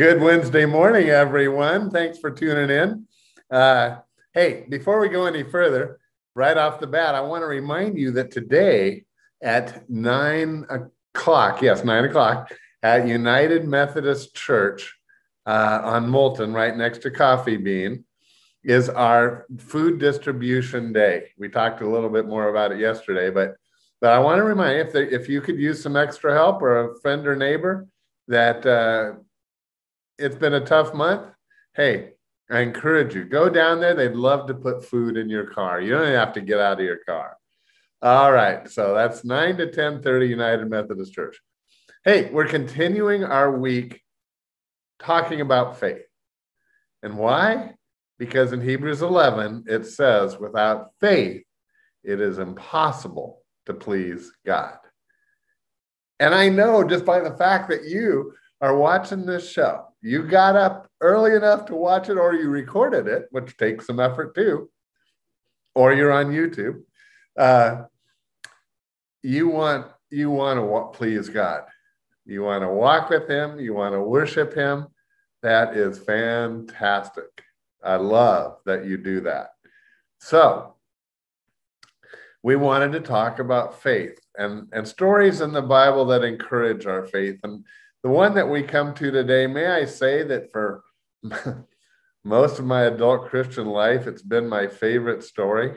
Good Wednesday morning, everyone. Thanks for tuning in. Uh, hey, before we go any further, right off the bat, I want to remind you that today at nine o'clock, yes, nine o'clock, at United Methodist Church uh, on Moulton, right next to Coffee Bean, is our food distribution day. We talked a little bit more about it yesterday, but but I want to remind you if if you could use some extra help or a friend or neighbor that uh, it's been a tough month, hey, I encourage you go down there. They'd love to put food in your car. You don't even have to get out of your car. All right, so that's nine to ten thirty United Methodist Church. Hey, we're continuing our week talking about faith, and why? Because in Hebrews eleven it says, "Without faith, it is impossible to please God." And I know just by the fact that you are watching this show you got up early enough to watch it or you recorded it, which takes some effort too, or you're on YouTube, uh, you want you want to please God. You want to walk with Him. You want to worship Him. That is fantastic. I love that you do that. So, we wanted to talk about faith and, and stories in the Bible that encourage our faith. And the one that we come to today, may I say that for most of my adult Christian life, it's been my favorite story,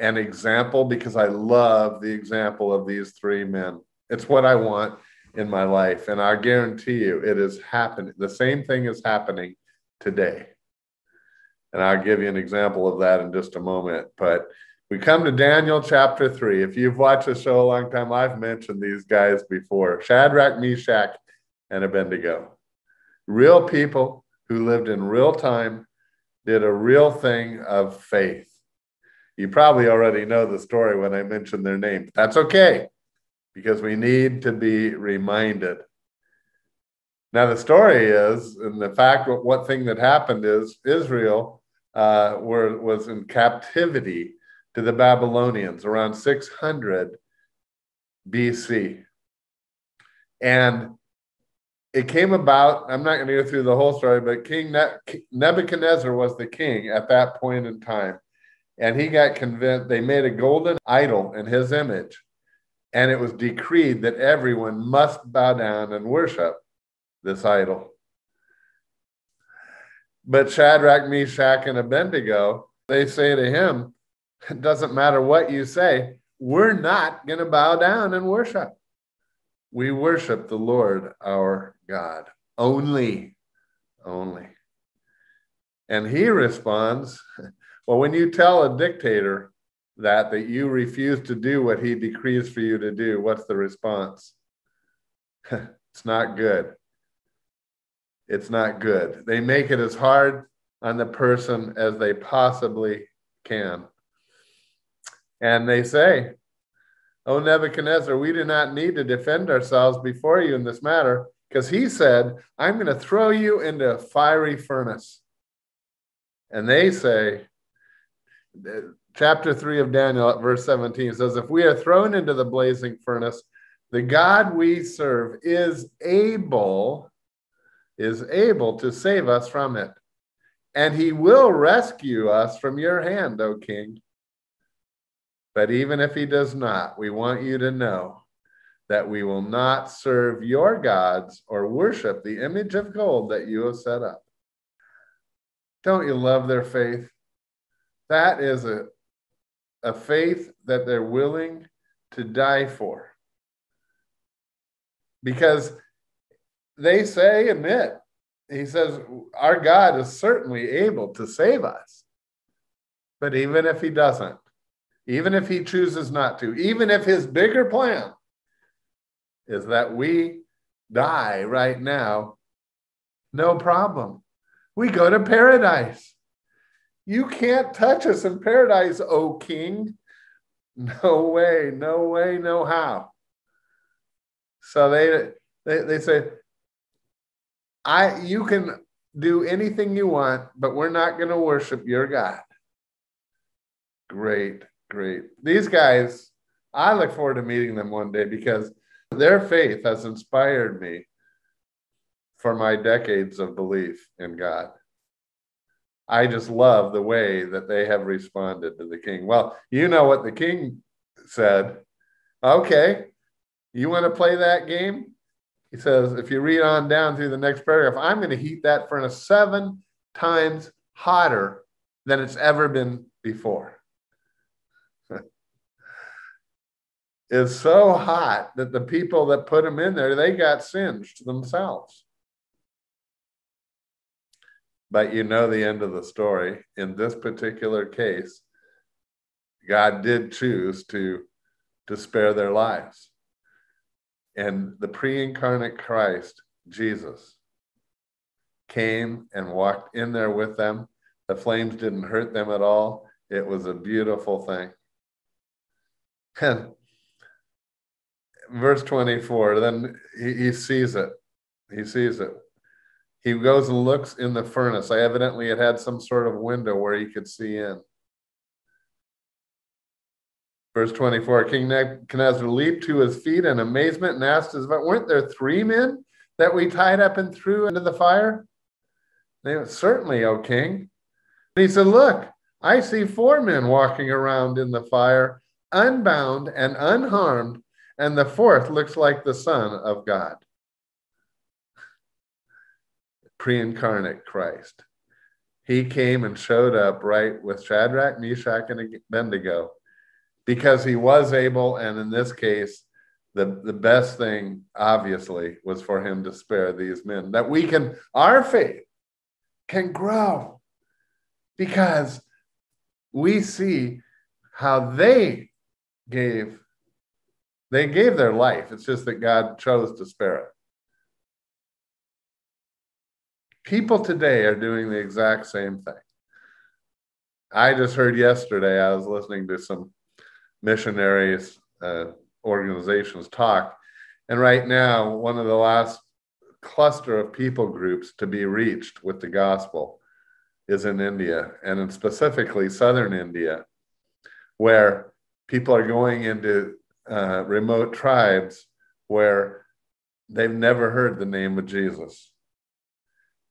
an example, because I love the example of these three men. It's what I want in my life. And I guarantee you, it is happening. The same thing is happening today. And I'll give you an example of that in just a moment. But we come to Daniel chapter 3. If you've watched the show a long time, I've mentioned these guys before Shadrach, Meshach, and Abednego. Real people who lived in real time, did a real thing of faith. You probably already know the story when I mentioned their name. That's okay, because we need to be reminded. Now, the story is, and the fact, what thing that happened is Israel uh, were, was in captivity to the Babylonians around 600 BC. And it came about, I'm not going to go through the whole story, but King Nebuchadnezzar was the king at that point in time. And he got convinced, they made a golden idol in his image. And it was decreed that everyone must bow down and worship this idol. But Shadrach, Meshach, and Abednego, they say to him, it doesn't matter what you say, we're not going to bow down and worship. We worship the Lord our God only, only. And he responds, Well, when you tell a dictator that, that you refuse to do what he decrees for you to do, what's the response? it's not good. It's not good. They make it as hard on the person as they possibly can. And they say, O Nebuchadnezzar, we do not need to defend ourselves before you in this matter, because he said, I'm going to throw you into a fiery furnace. And they say, chapter 3 of Daniel, verse 17 says, If we are thrown into the blazing furnace, the God we serve is able, is able to save us from it. And he will rescue us from your hand, O king. But even if he does not, we want you to know that we will not serve your gods or worship the image of gold that you have set up. Don't you love their faith? That is a, a faith that they're willing to die for. Because they say, admit, he says, our God is certainly able to save us. But even if he doesn't, even if he chooses not to, even if his bigger plan is that we die right now, no problem. We go to paradise. You can't touch us in paradise, O king. No way, no way, no how. So they they, they say, I you can do anything you want, but we're not going to worship your God. Great. Great. These guys, I look forward to meeting them one day because their faith has inspired me for my decades of belief in God. I just love the way that they have responded to the king. Well, you know what the king said. Okay, you want to play that game? He says, if you read on down through the next paragraph, I'm going to heat that furnace seven times hotter than it's ever been before. It's so hot that the people that put them in there, they got singed themselves. But you know the end of the story. In this particular case, God did choose to, to spare their lives. And the pre incarnate Christ, Jesus, came and walked in there with them. The flames didn't hurt them at all. It was a beautiful thing. And verse 24, then he, he sees it. He sees it. He goes and looks in the furnace. I evidently it had some sort of window where he could see in. Verse 24 King Nebuchadnezzar leaped to his feet in amazement and asked his but weren't there three men that we tied up and threw into the fire? They went, Certainly, O king. And he said, Look, I see four men walking around in the fire, unbound and unharmed, and the fourth looks like the Son of God pre incarnate Christ. He came and showed up right with Shadrach, Meshach, and Abednego because he was able, and in this case, the, the best thing, obviously, was for him to spare these men. That we can, our faith can grow because we see how they gave they gave their life. It's just that god chose to spare it. People today are doing the exact same thing. I just heard yesterday, I was listening to some missionaries, uh, organizations talk, and right now, one of the last cluster of people groups to be reached with the gospel is in India, and in specifically southern India, where people are going into uh, remote tribes where they've never heard the name of Jesus.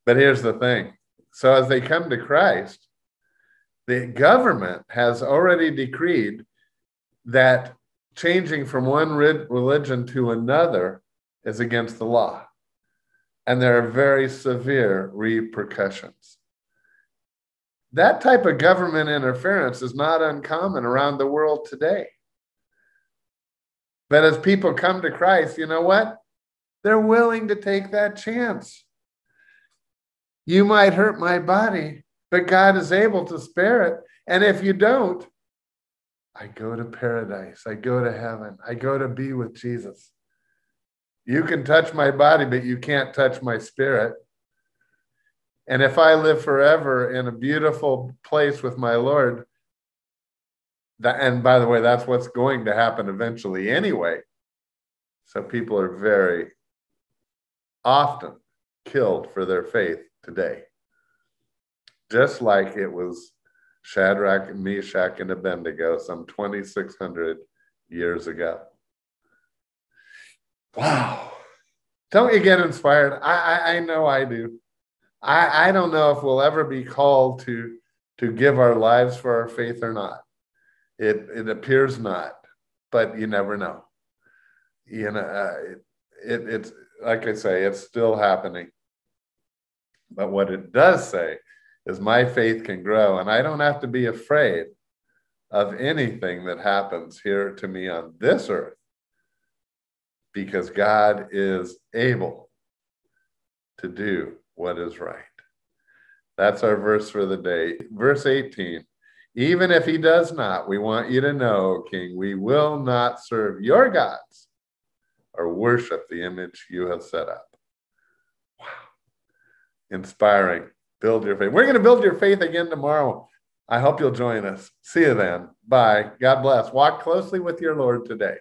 But here's the thing so as they come to Christ, the government has already decreed that changing from one religion to another is against the law. And there are very severe repercussions. That type of government interference is not uncommon around the world today. But as people come to Christ, you know what? They're willing to take that chance. You might hurt my body, but God is able to spare it. And if you don't, I go to paradise. I go to heaven. I go to be with Jesus. You can touch my body, but you can't touch my spirit. And if I live forever in a beautiful place with my Lord, that, and by the way, that's what's going to happen eventually anyway. So people are very often killed for their faith today. Just like it was Shadrach, Meshach, and Abednego some 2,600 years ago. Wow. Don't you get inspired? I, I, I know I do. I, I don't know if we'll ever be called to, to give our lives for our faith or not. It, it appears not, but you never know. You know, uh, it, it, it's like I say, it's still happening. But what it does say is my faith can grow, and I don't have to be afraid of anything that happens here to me on this earth because God is able to do what is right. That's our verse for the day. Verse 18 Even if he does not, we want you to know, King, we will not serve your gods or worship the image you have set up Wow. inspiring. Build your faith. We're going to build your faith again tomorrow. I hope you'll join us. See you then. Bye. God bless. Walk closely with your Lord today.